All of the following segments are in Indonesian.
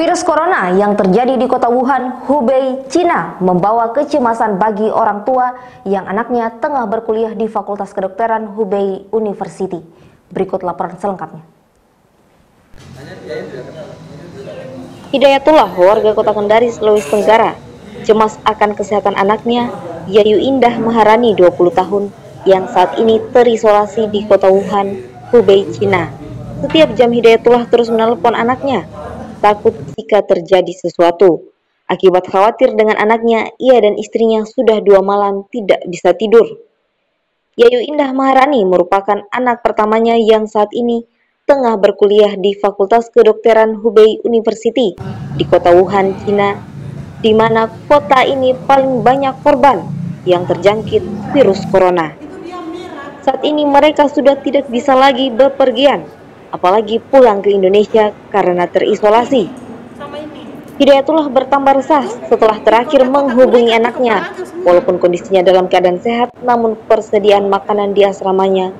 Virus corona yang terjadi di kota Wuhan, Hubei, Cina membawa kecemasan bagi orang tua yang anaknya tengah berkuliah di Fakultas Kedokteran Hubei University. Berikut laporan selengkapnya. Hidayatullah, warga kota Kendari, Sulawesi Tenggara, cemas akan kesehatan anaknya, Yayu Indah Maharani, 20 tahun, yang saat ini terisolasi di kota Wuhan, Hubei, Cina. Setiap jam Hidayatullah terus menelpon anaknya, takut jika terjadi sesuatu. Akibat khawatir dengan anaknya, ia dan istrinya sudah dua malam tidak bisa tidur. Yayu Indah Maharani merupakan anak pertamanya yang saat ini tengah berkuliah di Fakultas Kedokteran Hubei University di kota Wuhan, Cina, di mana kota ini paling banyak korban yang terjangkit virus corona. Saat ini mereka sudah tidak bisa lagi bepergian apalagi pulang ke Indonesia karena terisolasi. Hidayatullah bertambah resah setelah terakhir menghubungi anaknya. Walaupun kondisinya dalam keadaan sehat, namun persediaan makanan di asramanya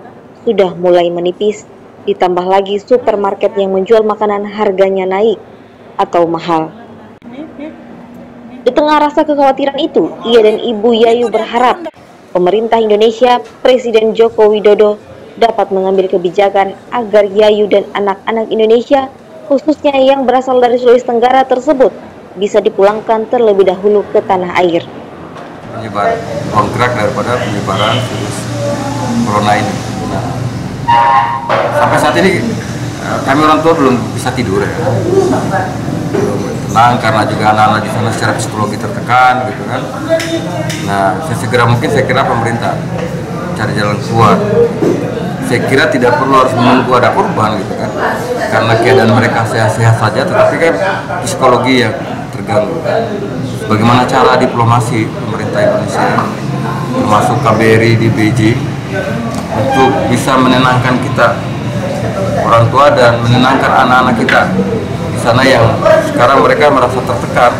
sudah mulai menipis. Ditambah lagi supermarket yang menjual makanan harganya naik atau mahal. Di tengah rasa kekhawatiran itu, ia dan Ibu Yayu berharap pemerintah Indonesia, Presiden Joko Widodo dapat mengambil kebijakan agar Yayu dan anak-anak Indonesia, khususnya yang berasal dari Sulawesi Tenggara tersebut, bisa dipulangkan terlebih dahulu ke tanah air. Penyebar kontrak daripada penyebaran virus corona ini. Nah, sampai saat ini eh, kami orang tua belum bisa tidur ya. Tenang karena juga anak-anak di sana secara psikologi tertekan gitu kan. Nah, sesegera mungkin saya kira pemerintah cari jalan keluar saya kira tidak perlu harus menunggu ada korban gitu kan. Karena keadaan mereka sehat-sehat saja tetapi kan psikologi yang terganggu bagaimana cara diplomasi pemerintah Indonesia? Termasuk KBRI di Beijing untuk bisa menenangkan kita orang tua dan menenangkan anak-anak kita. Di sana yang sekarang mereka merasa tertekan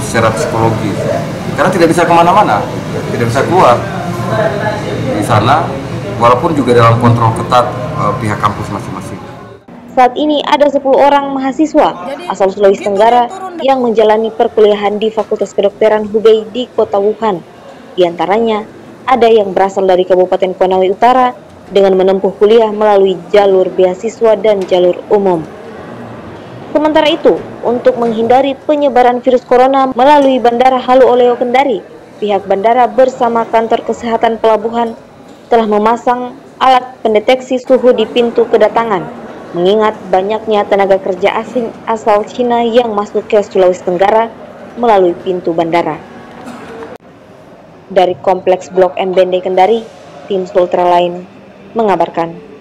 secara psikologi. Karena tidak bisa ke mana-mana tidak bisa keluar. Di sana walaupun juga dalam kontrol ketat uh, pihak kampus masing-masing. Saat ini ada 10 orang mahasiswa asal Sulawesi Tenggara yang menjalani perkuliahan di Fakultas Kedokteran Hubei di kota Wuhan. Di antaranya, ada yang berasal dari Kabupaten Konawe Utara dengan menempuh kuliah melalui jalur beasiswa dan jalur umum. Sementara itu, untuk menghindari penyebaran virus corona melalui Bandara Halu Oleo Kendari, pihak bandara bersama kantor kesehatan pelabuhan telah memasang alat pendeteksi suhu di pintu kedatangan, mengingat banyaknya tenaga kerja asing asal Cina yang masuk ke Sulawesi Tenggara melalui pintu bandara. Dari Kompleks Blok M Bende Kendari, tim Sultra Lain mengabarkan.